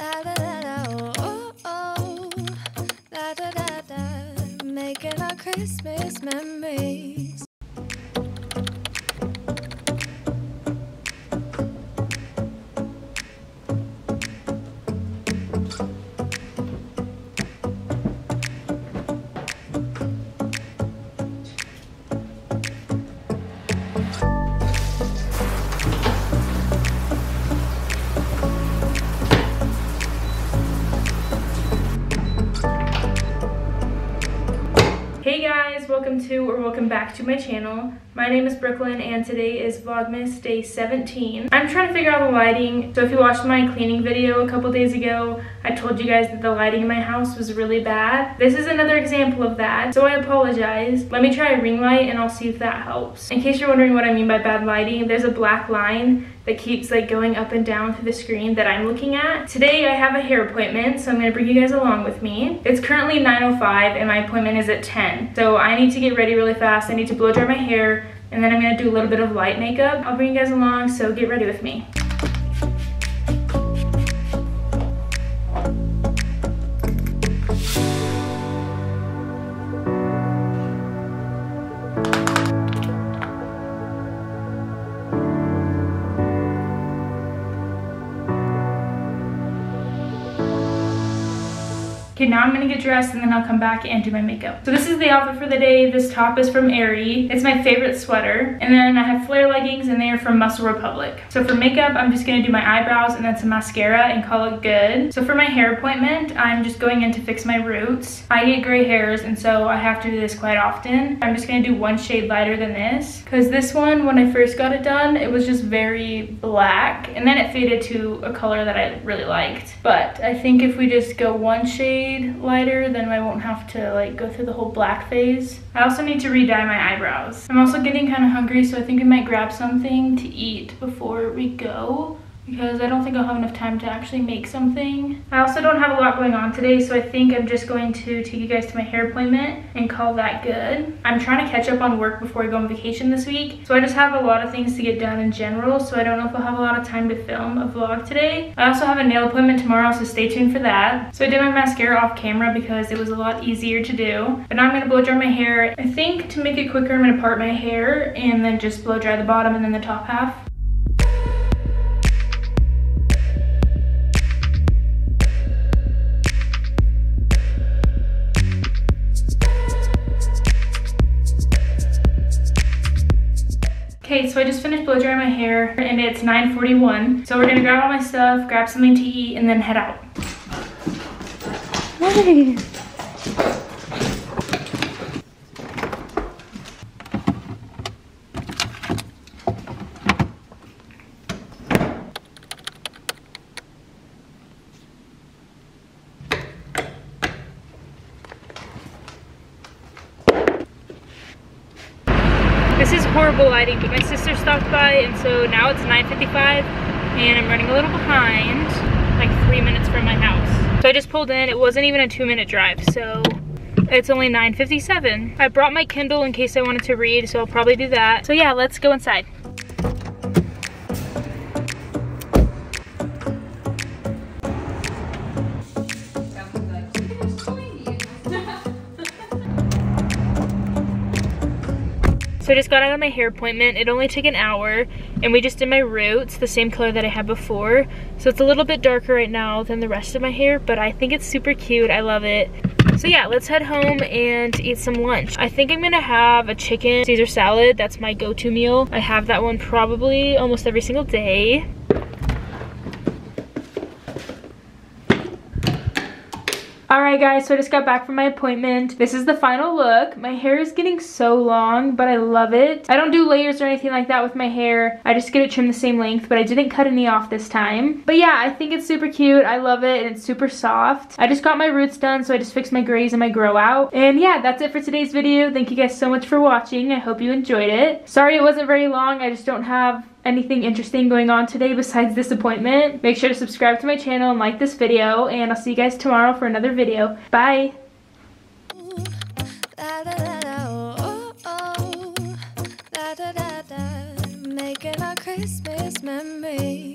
Oh, oh. making our Christmas memories. Welcome to or welcome back to my channel. My name is Brooklyn and today is Vlogmas day 17. I'm trying to figure out the lighting. So if you watched my cleaning video a couple days ago, I told you guys that the lighting in my house was really bad. This is another example of that, so I apologize. Let me try a ring light and I'll see if that helps. In case you're wondering what I mean by bad lighting, there's a black line that keeps like going up and down through the screen that I'm looking at. Today I have a hair appointment, so I'm gonna bring you guys along with me. It's currently 9.05 and my appointment is at 10. So I need to get ready really fast. I need to blow dry my hair and then I'm gonna do a little bit of light makeup. I'll bring you guys along, so get ready with me. Okay, now I'm gonna get dressed and then I'll come back and do my makeup. So this is the outfit for the day. This top is from Aerie. It's my favorite sweater. And then I have flare leggings and they are from Muscle Republic. So for makeup, I'm just gonna do my eyebrows and then some mascara and call it good. So for my hair appointment, I'm just going in to fix my roots. I get gray hairs and so I have to do this quite often. I'm just gonna do one shade lighter than this. Cause this one, when I first got it done, it was just very black. And then it faded to a color that I really liked. But I think if we just go one shade lighter, then I won't have to like go through the whole black phase. I also need to re-dye my eyebrows. I'm also getting kind of hungry, so I think we might grab something to eat before we go because I don't think I'll have enough time to actually make something. I also don't have a lot going on today, so I think I'm just going to take you guys to my hair appointment and call that good. I'm trying to catch up on work before I go on vacation this week, so I just have a lot of things to get done in general, so I don't know if I'll have a lot of time to film a vlog today. I also have a nail appointment tomorrow, so stay tuned for that. So I did my mascara off camera because it was a lot easier to do. But now I'm gonna blow dry my hair. I think to make it quicker, I'm gonna part my hair and then just blow dry the bottom and then the top half. Okay, so I just finished blow drying my hair and it's 9.41. So we're gonna grab all my stuff, grab something to eat, and then head out. This is horrible lighting, but my sister stopped by and so now it's 9.55 and I'm running a little behind, like three minutes from my house. So I just pulled in, it wasn't even a two minute drive, so it's only 9.57. I brought my Kindle in case I wanted to read, so I'll probably do that. So yeah, let's go inside. So I just got out of my hair appointment. It only took an hour and we just did my roots, the same color that I had before. So it's a little bit darker right now than the rest of my hair, but I think it's super cute. I love it. So yeah, let's head home and eat some lunch. I think I'm gonna have a chicken Caesar salad. That's my go-to meal. I have that one probably almost every single day. Alright guys, so I just got back from my appointment. This is the final look. My hair is getting so long, but I love it. I don't do layers or anything like that with my hair. I just get it trimmed the same length, but I didn't cut any off this time. But yeah, I think it's super cute. I love it, and it's super soft. I just got my roots done, so I just fixed my grays and my grow out. And yeah, that's it for today's video. Thank you guys so much for watching. I hope you enjoyed it. Sorry it wasn't very long. I just don't have anything interesting going on today besides this appointment. Make sure to subscribe to my channel and like this video, and I'll see you guys tomorrow for another video. Bye! Christmas memories.